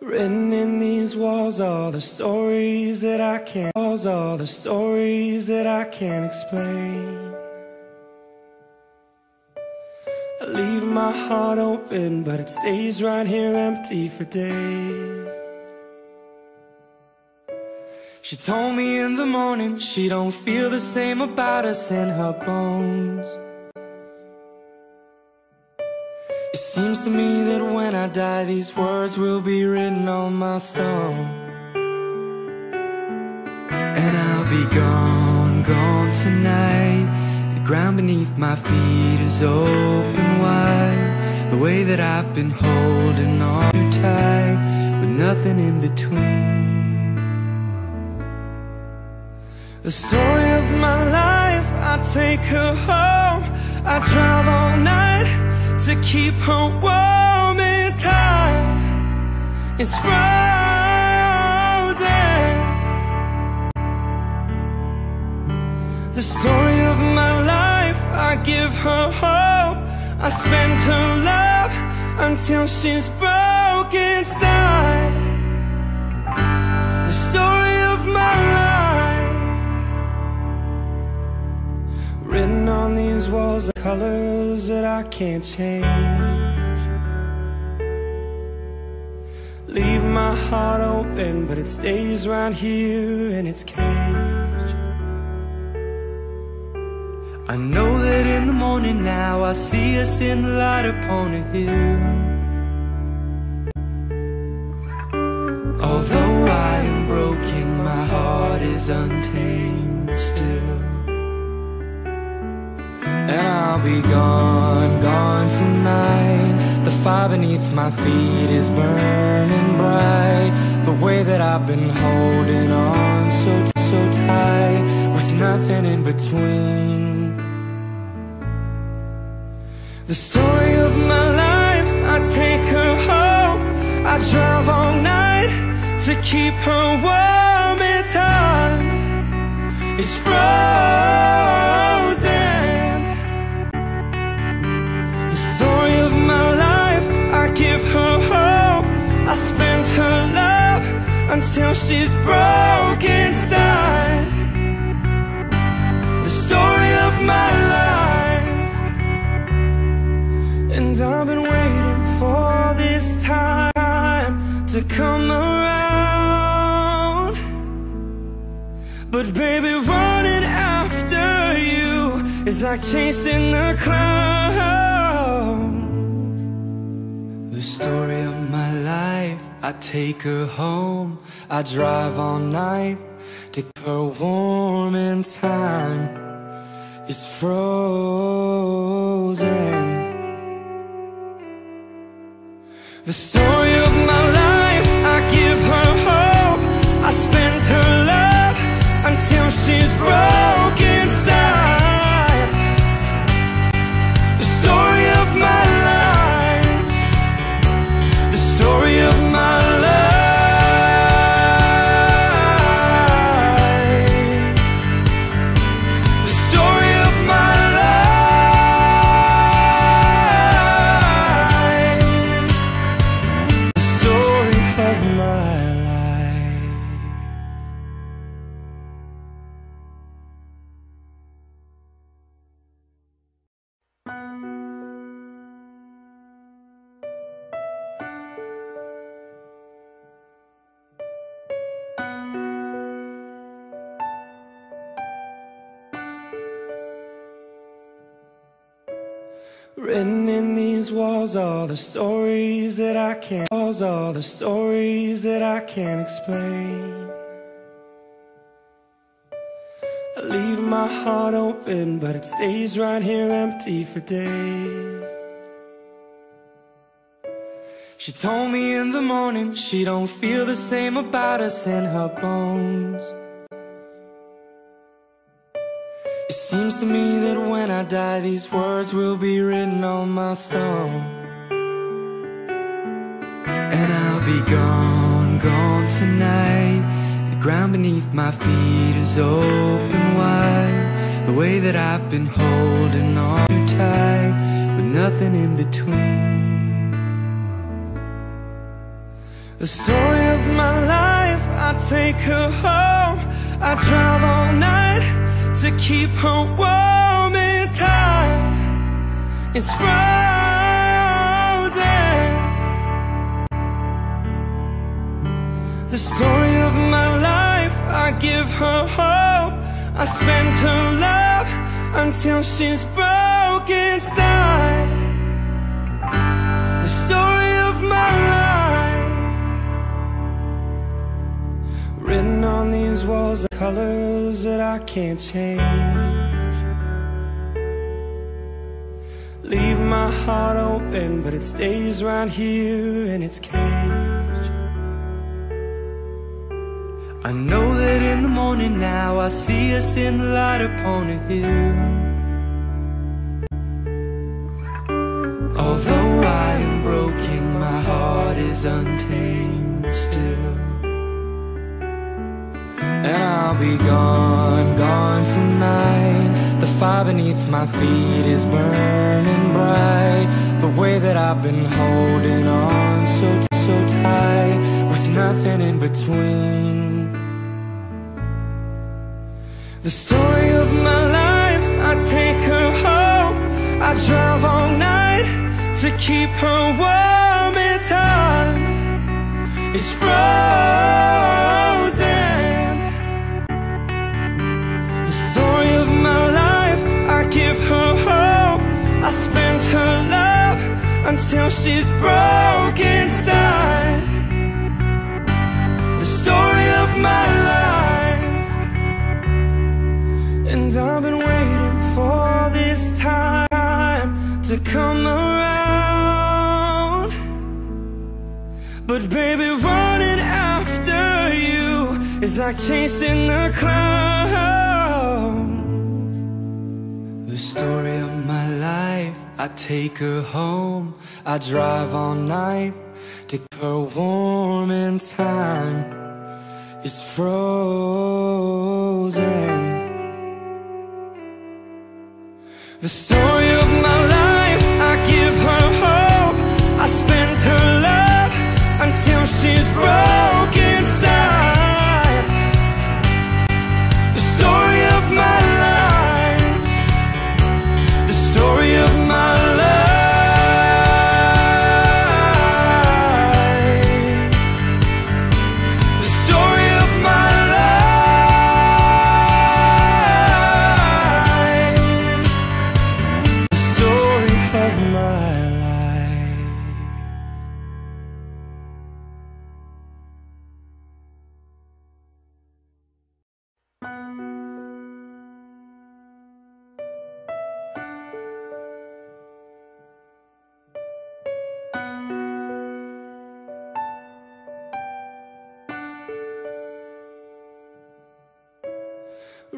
Written in these walls are the stories that I can't walls are the stories that I can't explain heart open but it stays right here empty for days. She told me in the morning she don't feel the same about us in her bones. It seems to me that when I die These words will be written on my stone. And I'll be gone, gone tonight The ground beneath my feet is open wide. The way that I've been holding on too tight With nothing in between. The story of my life, I take her home. I drive all night to keep her warm in time is frozen. The story of my I give her hope I spend her love until she's broken inside. The story of my life Written on these walls are colors that I can't change. Leave my heart open, but it stays right here in its cage I know that in the morning now I see us in the light upon a hill. Although I am broken, my heart is untamed still. And I'll be gone, gone tonight. The fire beneath my feet is burning bright. The way that I've been holding on so, so tight With nothing in between The story of my life, I take her home. I drive all night to keep her warm in time. It's frozen. The story of my life I give her hope. I spend her love Until she's broken inside To come around. But baby running after you Is like chasing the clouds. The story of my life I take her home. I drive all night To keep her warm in time. Is frozen. The story Written in these walls are the stories that I can't walls are the stories that I can't explain. I leave my heart open but it stays right here empty for days. She told me in the morning she don't feel the same about us in her bones It seems to me that when I die These words will be written on my stone. And I'll be gone, gone tonight. The ground beneath my feet is open wide. The way that I've been holding on too tight With nothing in between. The story of my life, I take her home. I drive all night to keep her warm in time It's frozen. The story of my life, I give her hope. I spend her love until she's broken inside Written on these walls are colors that I can't change. Leave my heart open, but it stays right here in its cage. I know that in the morning now I see us in the light upon a hill. Although I am broken, my heart is untamed still And I'll be gone, gone tonight. The fire beneath my feet is burning bright. The way that I've been holding on so, so tight With nothing in between. The story of my life, I take her home. I drive all night to keep her warm in time. It's frozen until she's broke inside. The story of my life. And I've been waiting for this time to come around. But baby, running after you is like chasing the clouds. The story of my life, I take her home I drive all night to her warm in time. It's frozen. The story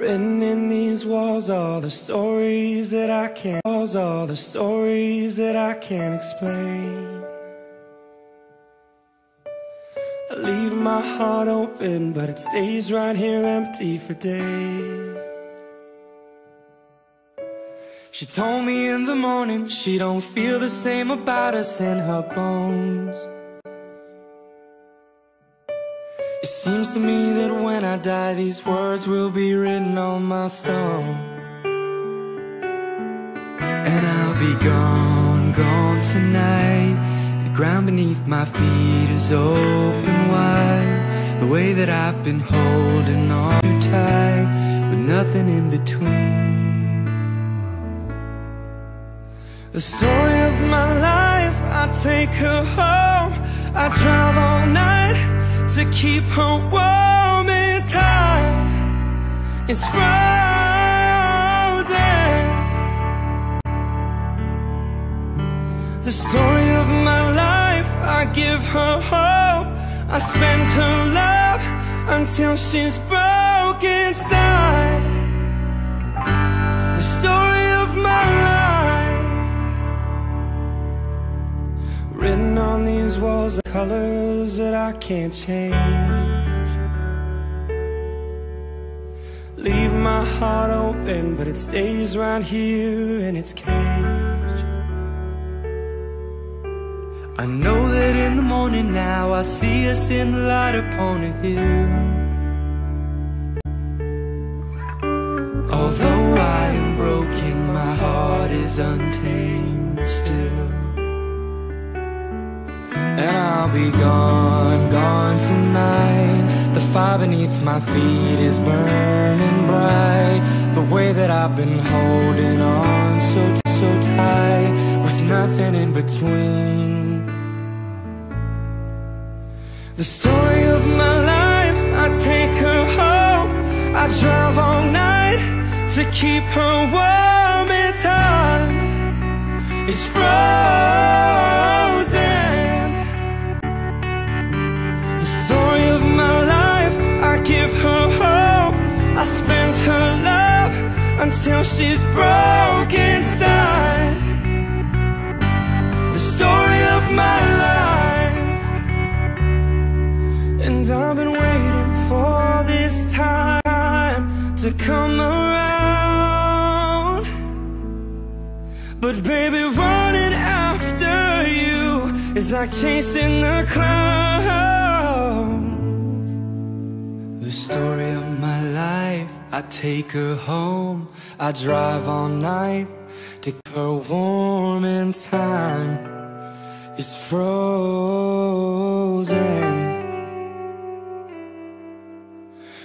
Written in these walls are the stories that I can't walls are the stories that I can't explain. I leave my heart open but it stays right here empty for days. She told me in the morning she don't feel the same about us in her bones seems to me that when I die, these words will be written on my stone. And I'll be gone, gone tonight. The ground beneath my feet is open wide. The way that I've been holding on too tight, with nothing in between. The story of my life, I take her home. I drive all night to keep her warm in time. It's frozen. The story of my life, I give her hope. I spend her love until she's broke inside. These walls, are colors that I can't change. Leave my heart open, but it stays right here in its cage. I know that in the morning now I see us in the light upon a hill. Although I am broken, my heart is untamed still And I'll be gone, gone tonight. The fire beneath my feet is burning bright. The way that I've been holding on so, so tight With nothing in between. The story of my life, I take her home. I drive all night to keep her warm in time. It's frozen until she's broke inside. The story of my life. And I've been waiting for this time to come around. But baby running after you is like chasing the clouds I take her home. I drive all night To keep her warm in time. Is frozen.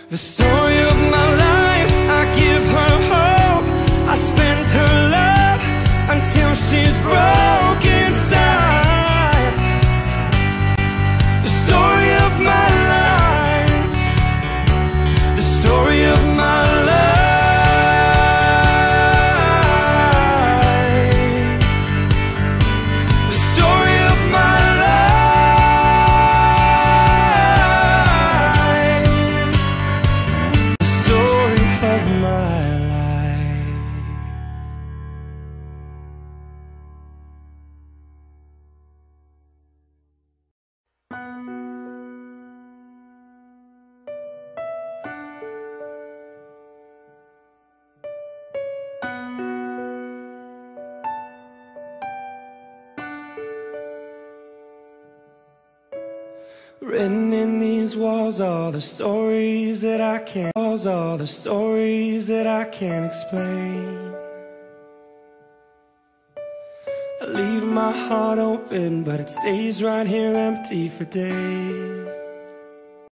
The story Written in these walls are the stories that I can't Walls are the stories that I can't explain. I leave my heart open but it stays right here empty for days